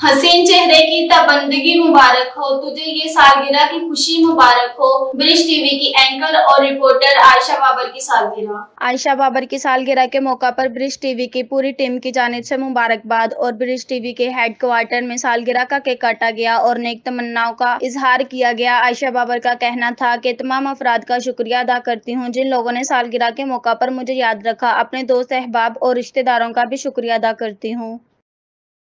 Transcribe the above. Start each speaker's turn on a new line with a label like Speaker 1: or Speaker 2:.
Speaker 1: हसीन चेहरे की तबंदगी मुबारक हो। तुझे ये सालगिरह की खुशी मुबारक हो। ब्रिज टीवी की एंकर और रिपोर्टर आयशा बाबर की सालगिरह।
Speaker 2: आयशा बाबर की सालगिरह के मौका पर ब्रिज टीवी की पूरी टीम की जानेब से मुबारकबाद और ब्रिज टीवी के हेड क्वार्टर में सालगिरह का केक काटा गया और नेक तमन्नाओं का इजहार किया गया। आयशा बाबर का कहना था की, तमाम अफराद का शुक्रिया अदा करती हूँ। जिन लोगों ने सालगिरह के मौका पर मुझे याद रखा, अपने दोस्त, अहबाब और रिश्तेदारों का भी शुक्रिया अदा करती हूँ।